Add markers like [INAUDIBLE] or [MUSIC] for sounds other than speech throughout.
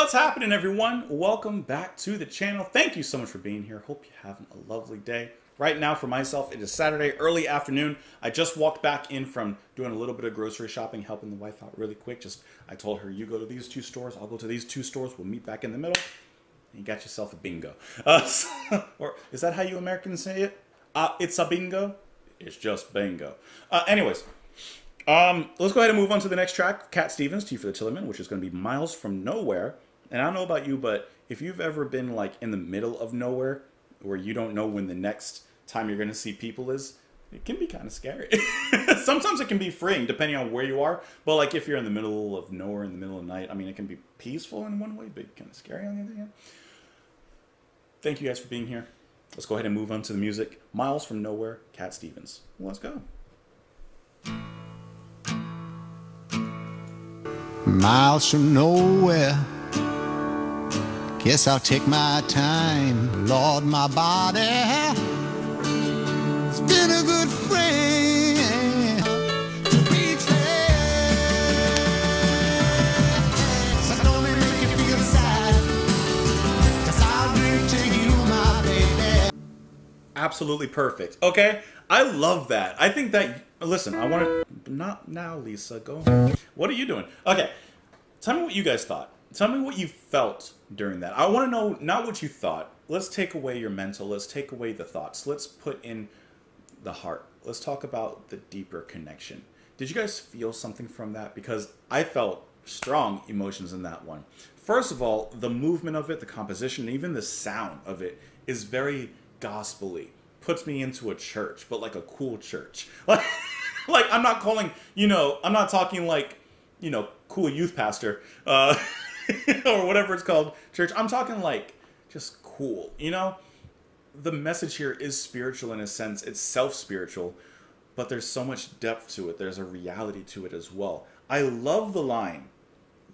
What's happening, everyone? Welcome back to the channel. Thank you so much for being here. Hope you're having a lovely day. Right now, for myself, it is Saturday, early afternoon. I just walked back in from doing a little bit of grocery shopping, helping the wife out really quick. Just I told her, you go to these two stores, I'll go to these two stores. We'll meet back in the middle. You got yourself a bingo. [LAUGHS] Uh, so- or is that how you Americans say it? Uh, it's a bingo. It's just bingo. Uh, anyways, um, let's go ahead and move on to the next track, Cat Stevens, Tea for the Tillerman, which is going to be Miles from Nowhere. And I don't know about you, but if you've ever been like in the middle of nowhere, where you don't know when the next time you're going to see people is, it can be kind of scary. [LAUGHS] Sometimes it can be freeing, depending on where you are. But like if you're in the middle of nowhere, in the middle of the night, I mean, it can be peaceful in one way, but kind of scary on the other hand. Thank you guys for being here. Let's go ahead and move on to the music. Miles from Nowhere, Cat Stevens. Let's go. Miles from nowhere. Guess I'll take my time. Lord, my body It's been a good friend. to there. So don't me make you feel sad. 'Cause I'll drink to you, my baby. absolutely perfect. Okay, I love that. I think that. Listen, I want to. Not now, Lisa. Go. What are you doing? Okay, tell me what you guys thought. Tell me what you felt during that. I want to know not what you thought. Let's take away your mental. Let's take away the thoughts. Let's put in the heart. Let's talk about the deeper connection. Did you guys feel something from that? Because I felt strong emotions in that one. First of all, the movement of it, the composition, even the sound of it is very gospely. Puts me into a church, but like a cool church. [LAUGHS] Like, like I'm not calling, you know, I'm not talking like, you know, cool youth pastor, uh, [LAUGHS] [LAUGHS] or whatever it's called, church. I'm talking like just cool, you know? the message here is spiritual in a sense. It's self spiritual, but there's so much depth to it. There's a reality to it as well. I love the line.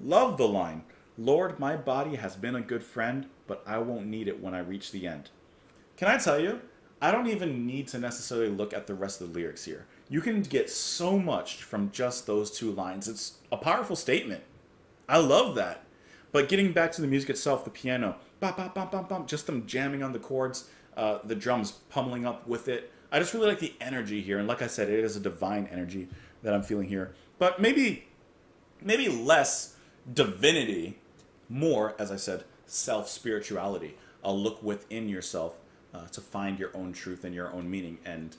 Love the line. Lord, my body has been a good friend, but I won't need it when I reach the end. Can I tell you? I don't even need to necessarily look at the rest of the lyrics here. You can get so much from just those two lines. It's a powerful statement. I love that. But getting back to the music itself, the piano, bop, bop, bop, bop, bop, just them jamming on the chords, uh, the drums pummeling up with it. I just really like the energy here. And like I said, it is a divine energy that I'm feeling here. But maybe, maybe less divinity, more, as I said, self spirituality. A look within yourself uh, to find your own truth and your own meaning and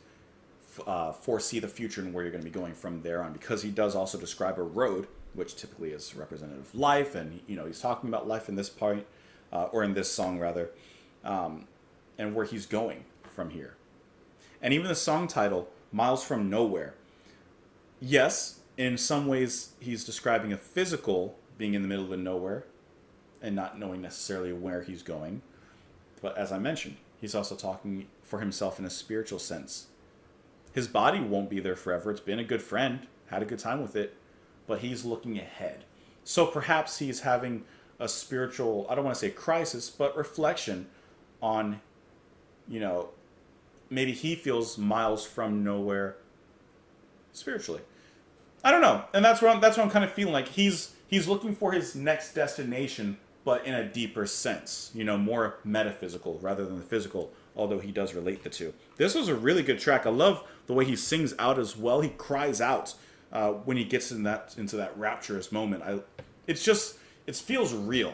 uh, foresee the future and where you're going to be going from there on. Because he does also describe a road, which typically is representative of life, and you know he's talking about life in this part, uh, or in this song rather, um, and where he's going from here. And even the song title, "Miles from Nowhere." Yes, in some ways he's describing a physical being in the middle of nowhere, and not knowing necessarily where he's going. But as I mentioned, he's also talking for himself in a spiritual sense. His body won't be there forever. It's been a good friend, had a good time with it, but he's looking ahead. So perhaps he's having a spiritual, I don't want to say crisis, but reflection on, you know, maybe he feels miles from nowhere spiritually. I don't know, and that's what I'm, that's what I'm kind of feeling like. He's he's looking for his next destination, but in a deeper sense, you know, more metaphysical rather than the physical. Although he does relate the two. This was a really good track. I love the way he sings out as well. He cries out uh, when he gets in that into that rapturous moment. I, it's just it feels real.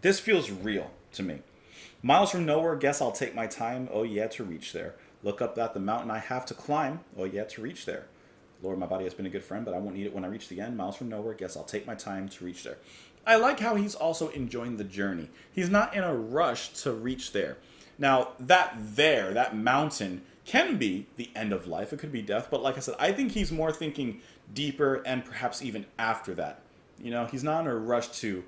This feels real to me. Miles from nowhere, guess I'll take my time, oh yeah, to reach there. Look up at the mountain I have to climb, oh yeah, to reach there. Lord, my body has been a good friend, but I won't need it when I reach the end. Miles from nowhere, guess I'll take my time to reach there. I like how he's also enjoying the journey. He's not in a rush to reach there. Now, that there, that mountain, can be the end of life. It could be death, but like I said, I think he's more thinking deeper and perhaps even after that. You know, he's not in a rush to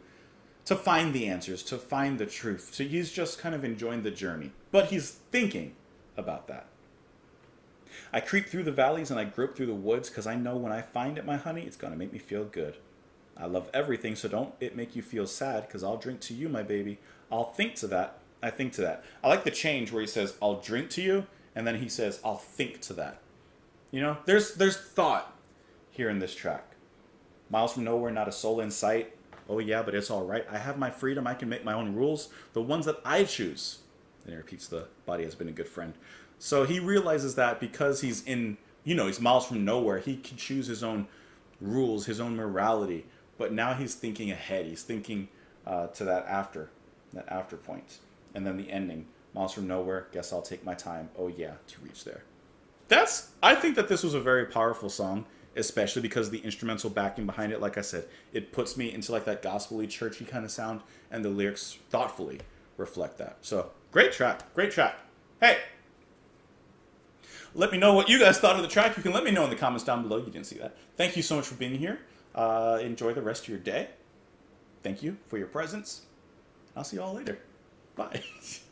to find the answers, to find the truth. So he's just kind of enjoying the journey. But he's thinking about that. I creep through the valleys and I grope through the woods because I know when I find it, my honey, it's going to make me feel good. I love everything, so don't it make you feel sad because I'll drink to you, my baby. I'll think to that. I think to that. I like the change where he says, I'll drink to you, and then he says, I'll think to that. You know, there's there's thought here in this track. Miles from nowhere, not a soul in sight. Oh yeah, but it's all right. I have my freedom. I can make my own rules, the ones that I choose. And he repeats, "The body has been a good friend." So he realizes that because he's in, you know, he's miles from nowhere, he can choose his own rules, his own morality. But now he's thinking ahead. He's thinking uh, to that after, that after point, and then the ending. Miles from nowhere. Guess I'll take my time. Oh yeah, to reach there. That's. I think that this was a very powerful song, especially because the instrumental backing behind it. Like I said, it puts me into like that gospely, churchy kind of sound, and the lyrics thoughtfully reflect that. So great track. Great track. Hey. Let me know what you guys thought of the track. You can let me know in the comments down below. You didn't see that. Thank you so much for being here. Uh, enjoy the rest of your day. Thank you for your presence. I'll see you all later. Bye. [LAUGHS]